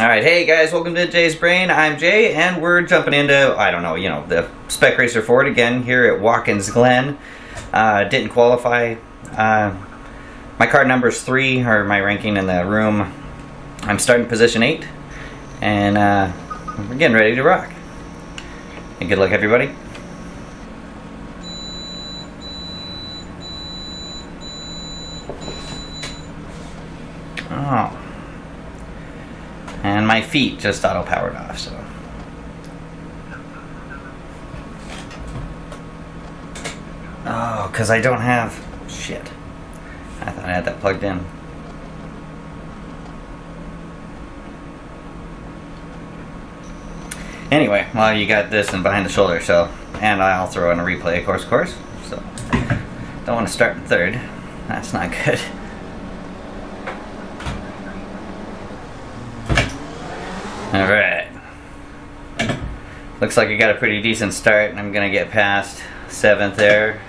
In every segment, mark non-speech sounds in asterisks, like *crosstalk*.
Alright, hey guys, welcome to Jay's Brain. I'm Jay, and we're jumping into, I don't know, you know, the Spec Racer Ford again here at Watkins Glen. Uh, didn't qualify. Uh, my card number is 3, or my ranking in the room. I'm starting position 8, and uh, we're getting ready to rock. And good luck, everybody. Oh. My feet just auto powered off, so. Oh, because I don't have. Shit. I thought I had that plugged in. Anyway, well, you got this and behind the shoulder, so. And I'll throw in a replay, of course, course. So. Don't want to start in third. That's not good. Alright. Looks like I got a pretty decent start. And I'm gonna get past seventh there.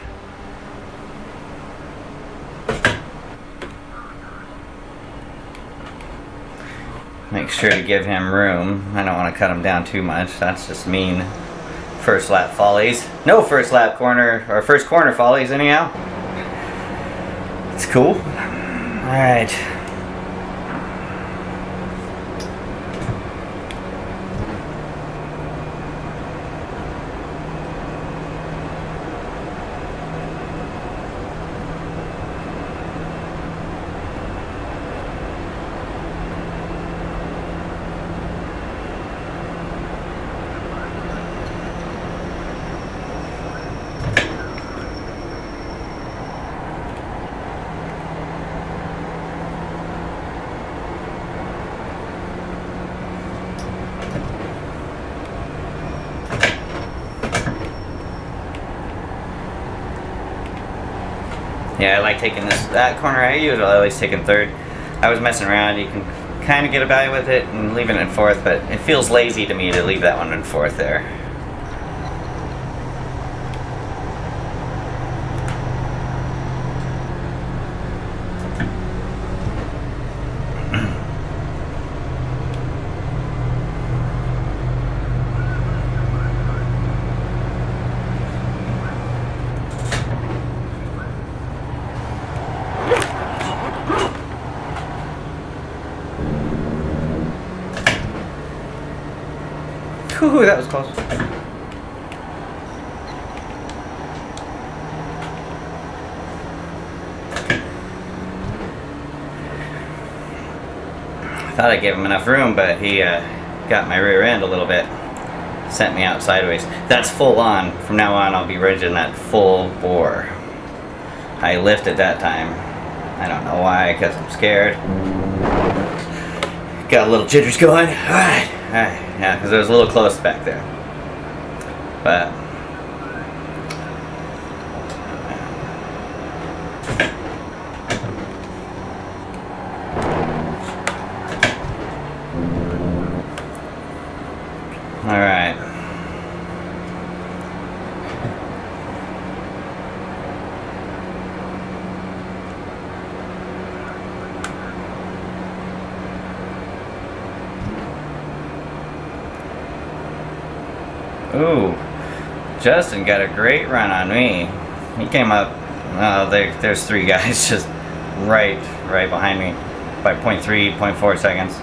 Make sure to give him room. I don't want to cut him down too much. That's just mean. First lap follies. No first lap corner, or first corner follies anyhow. It's cool. Alright. Yeah, I like taking this that corner. I usually always taking third. I was messing around. You can kind of get by with it and leaving it in fourth, but it feels lazy to me to leave that one in fourth there. Whew, that was close. I thought I gave him enough room, but he uh, got my rear end a little bit. Sent me out sideways. That's full on. From now on, I'll be riding that full bore. I lifted that time. I don't know why, because I'm scared. Got a little jitters going. Alright, alright. Yeah, because it was a little close back there. But All right. Ooh, Justin got a great run on me. He came up. Uh, there, there's three guys *laughs* just right, right behind me by 0.3, 0.4 seconds.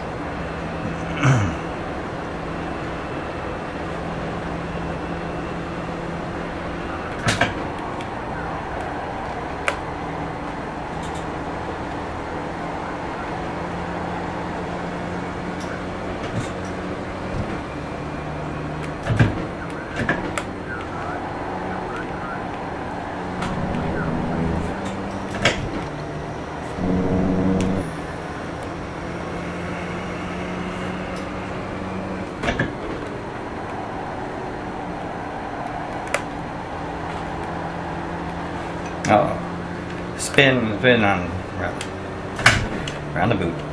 Oh, spin, spin on round, round the boot.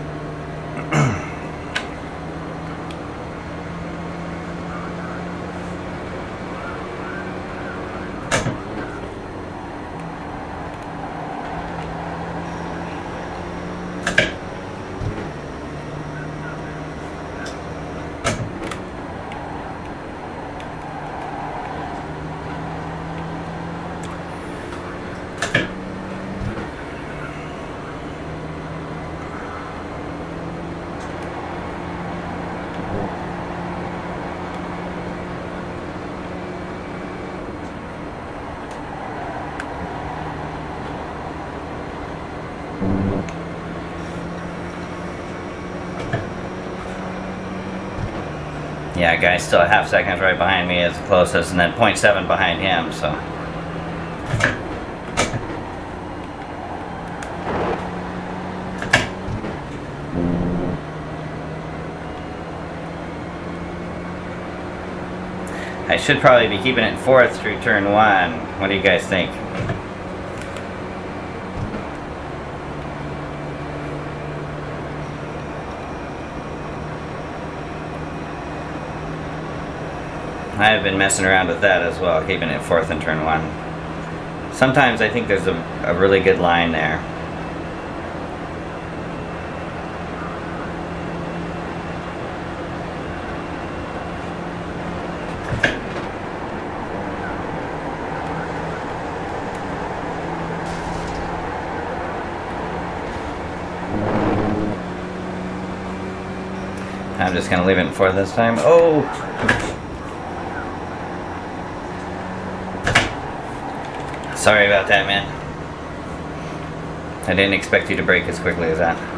Yeah, guy's still a half seconds right behind me as the closest, and then 0.7 behind him, so. I should probably be keeping it fourth through turn one. What do you guys think? I've been messing around with that as well, keeping it fourth in turn one. Sometimes I think there's a, a really good line there. I'm just gonna leave it in fourth this time. Oh! Sorry about that, man. I didn't expect you to break as quickly as that.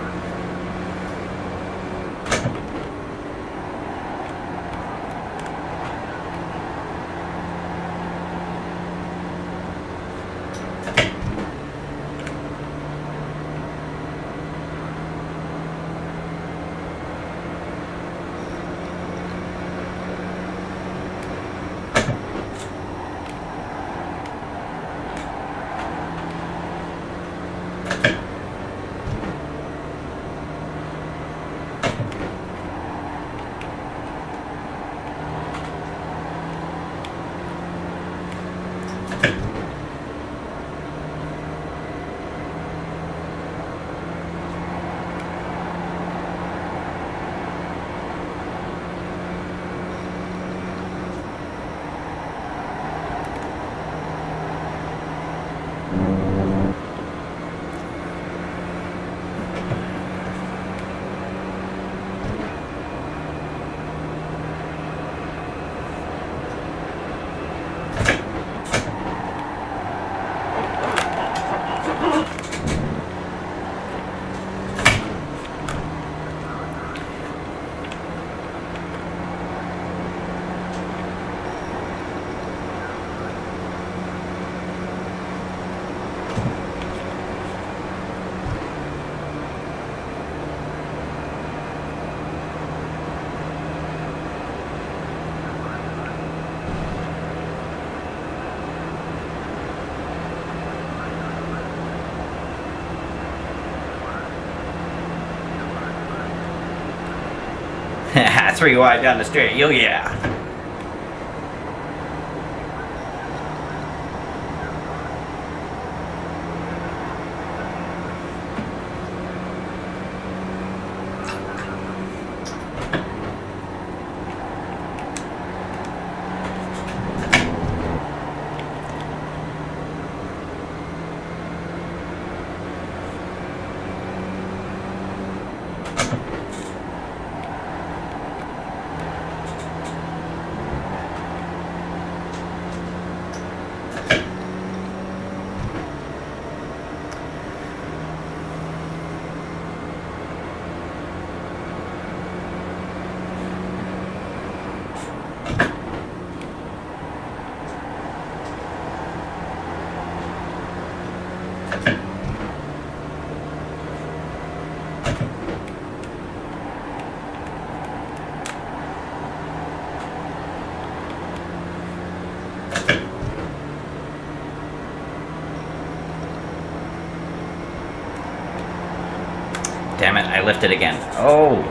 Three wide down the straight. Yo, yeah. Damn it, I lifted again. Oh,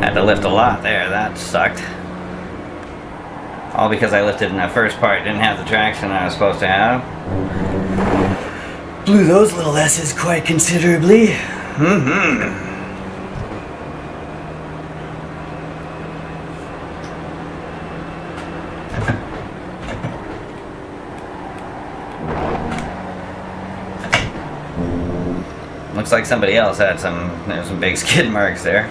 had to lift a lot there. That sucked. All because I lifted in that first part, didn't have the traction I was supposed to have. Blew those little S's quite considerably. Mm-hmm. Looks like somebody else had some, there's some big *laughs* skid marks there.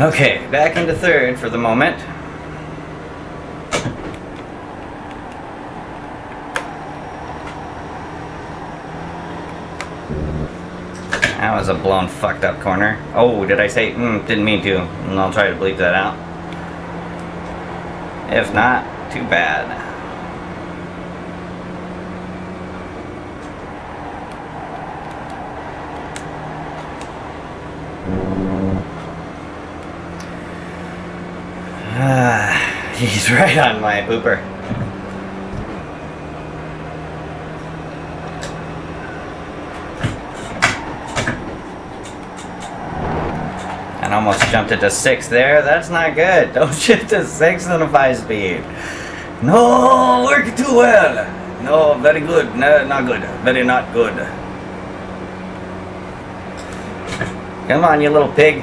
Okay, back into third for the moment. That was a blown fucked up corner. Oh, did I say? Mm, didn't mean to. I'll try to bleep that out. If not, too bad. Ah, *laughs* right on my booper. And almost jumped it to six there. That's not good. *laughs* Don't shift to six on a five speed. No, working too well. No, very good. No, not good. Very not good. Come on, you little pig.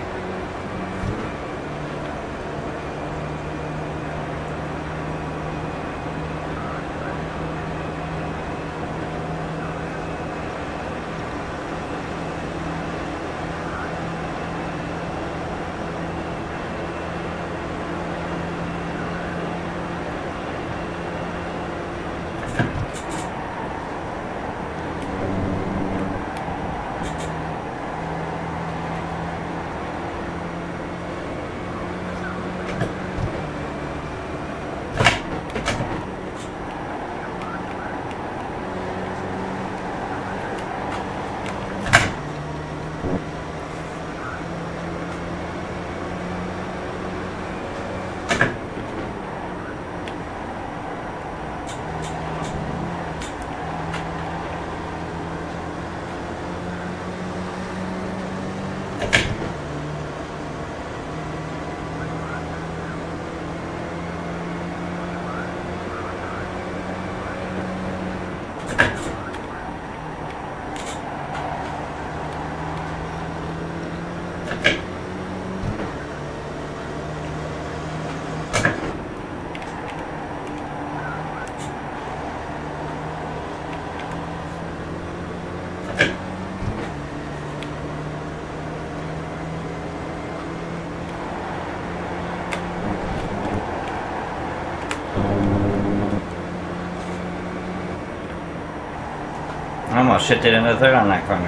Almost shifted into third on that corner.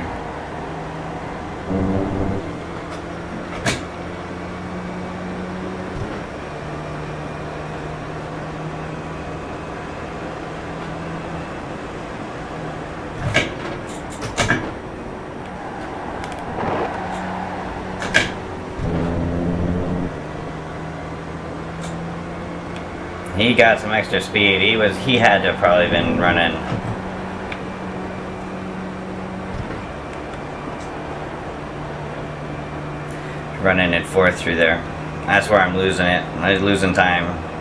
He got some extra speed. He was he had to probably been running running it fourth through there. That's where I'm losing it. I'm losing time.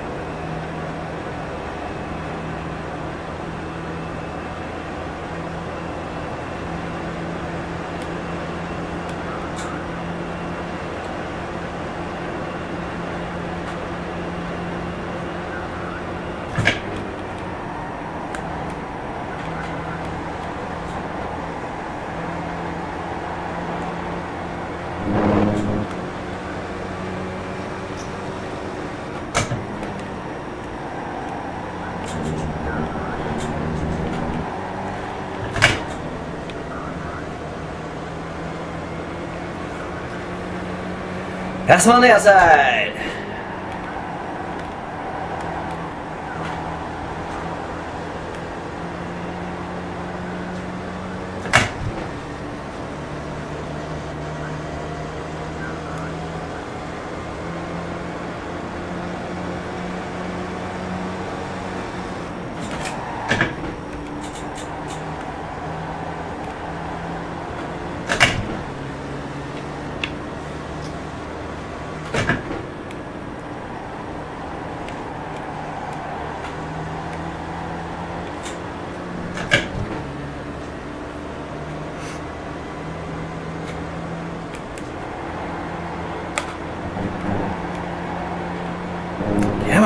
Pass him on the outside.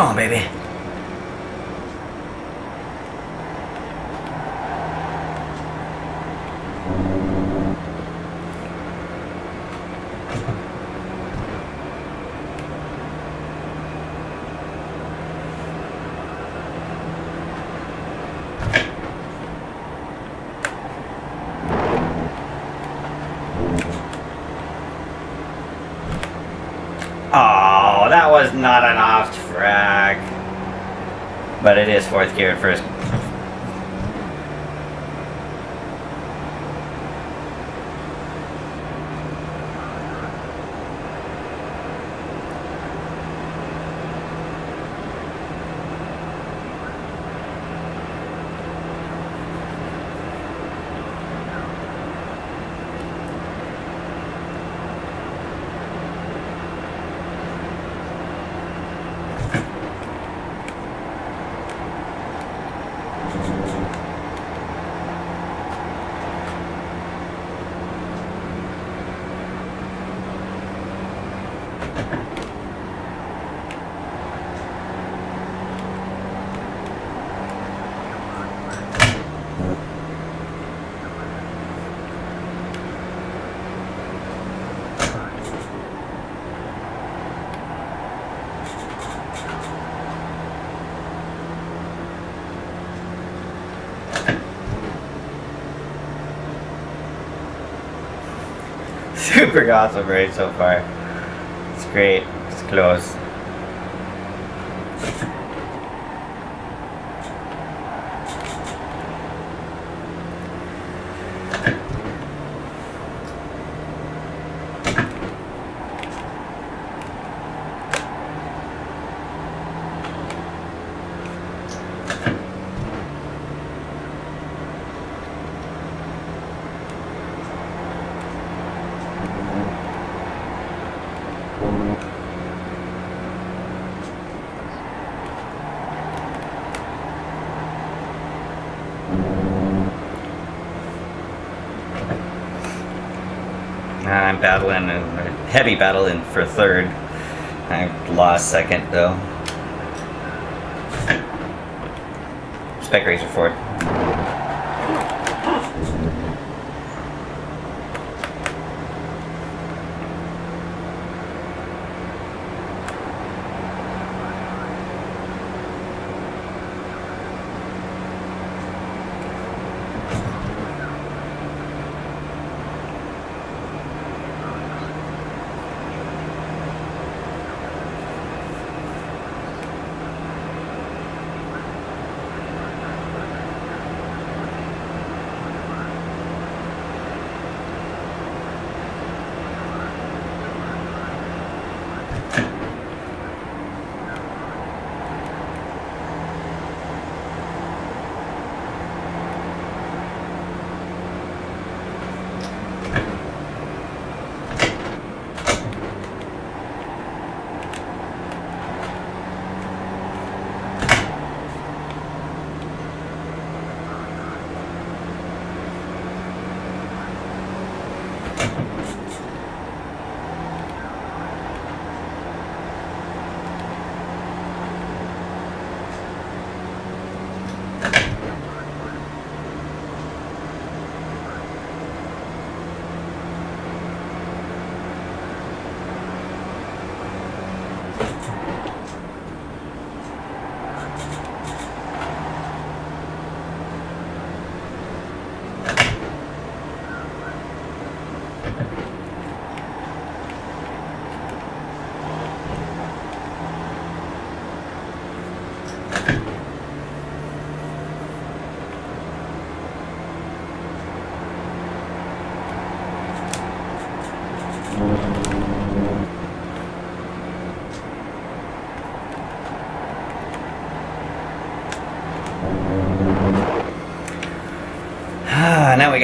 Come on, baby. Oh, that was not enough. But it is fourth gear at first. Super awesome race so far. It's great. It's close. I'm battling, a heavy battling for third. I lost second though. Spec Racer fourth.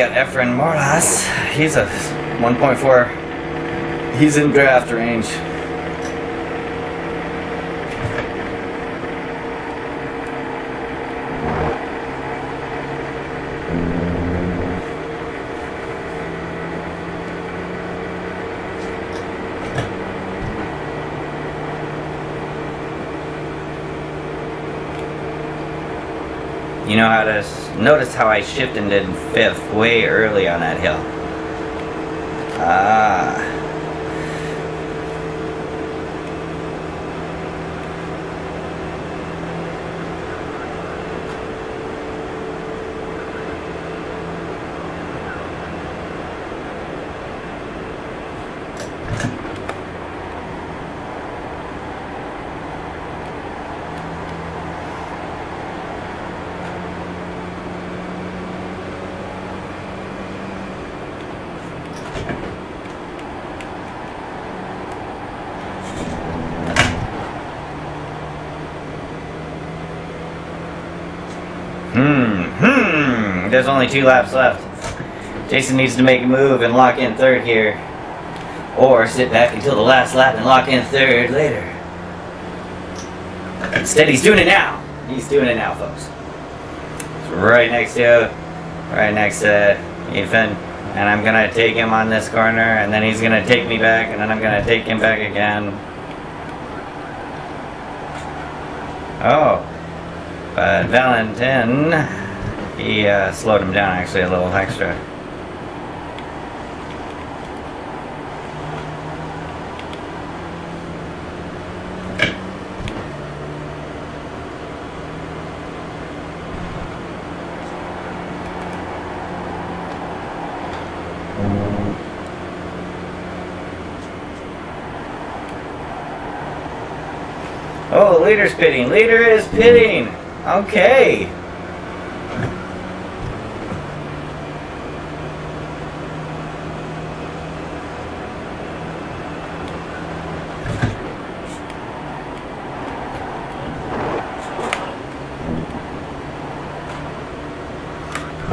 Got Efren Morlas. He's a 1.4. He's in draft range. You know how to notice how I shifted in fifth way early on that hill. Ah. There's only two laps left. Jason needs to make a move and lock in third here. Or sit back until the last lap and lock in third later. Instead, he's doing it now. He's doing it now, folks. Right next to, right next to Ethan. And I'm going to take him on this corner, and then he's going to take me back, and then I'm going to take him back again. Oh. But Valentin, he uh, slowed him down actually a little extra. Oh, leader's pitting. Leader is pitting. Okay.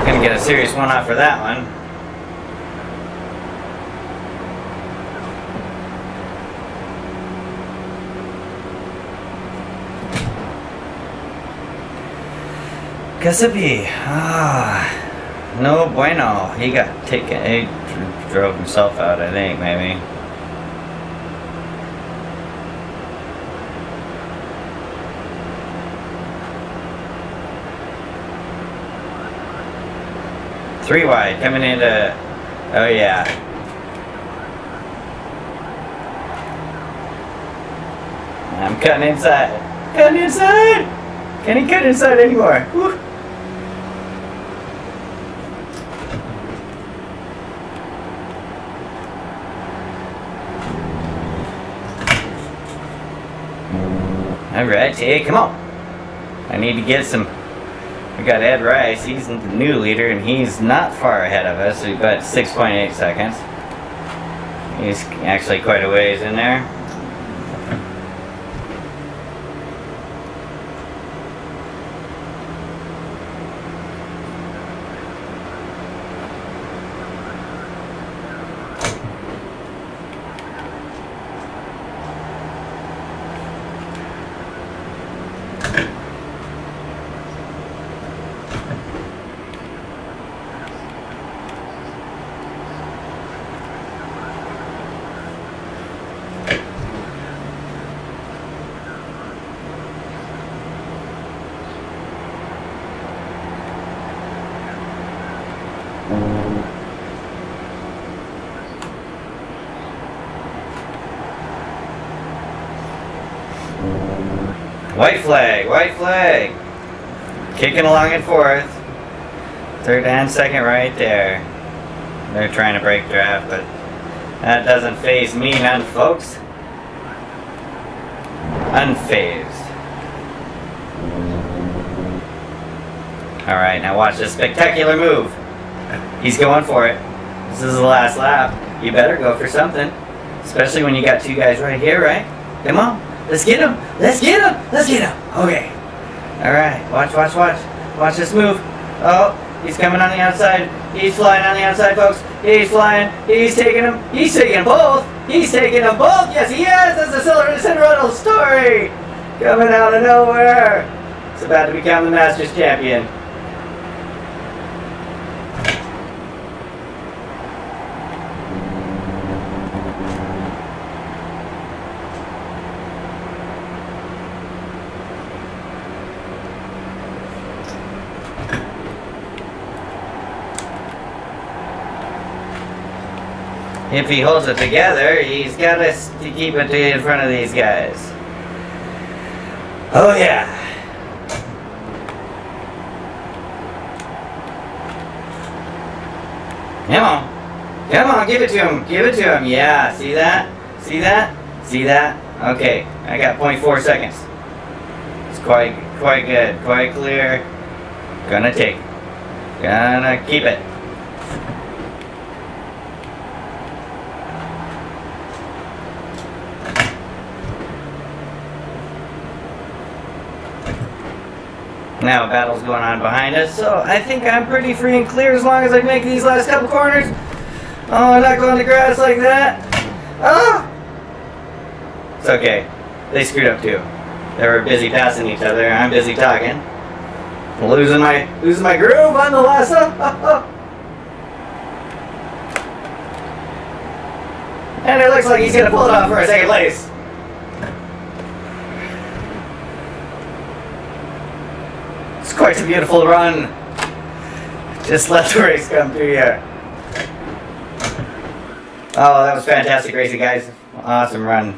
Gonna get a serious one out for that one. Kasapi. Ah, no bueno. He got taken. He drove himself out, I think, maybe. Three wide coming into. Oh yeah. I'm cutting inside. Cutting inside. Can he cut inside anymore? Whew. Alright, hey, come on. I need to get some. We got Ed Rice, he's the new leader, and he's not far ahead of us. Got 6.8 seconds. He's actually quite a ways in there. White flag, white flag. Kicking along in fourth. Third and second right there. They're trying to break draft, but that doesn't phase me none, folks. Unfazed. Alright, now watch this spectacular move. He's going for it. This is the last lap. You better go for something. Especially when you got two guys right here, right? Come on. Let's get him. Let's get him. Let's get him. Okay. Alright. Watch, watch, watch. Watch this move. Oh, he's coming on the outside. He's flying on the outside, folks. He's flying. He's taking them. He's taking both. He's taking them both. Yes, he is. That's the Cinderella story. Coming out of nowhere. It's about to become the Masters champion. If he holds it together, he's got to keep it in front of these guys. Oh yeah. Come on. Come on, give it to him. Give it to him. Yeah, see that? See that? See that? Okay, I got 0.4 seconds. It's quite, quite good. Quite clear. Gonna take. Gonna keep it. Now a battle's going on behind us, so I think I'm pretty free and clear as long as I make these last couple corners. Oh, I'm not going to grass like that. Oh! It's okay. They screwed up too. They were busy passing each other. I'm busy talking. Losing my losing my groove on the last. *laughs* and it looks like he's gonna pull it off for a second place. Quite a beautiful run. Just let the race come to you. Oh, that was fantastic racing, guys. Awesome run.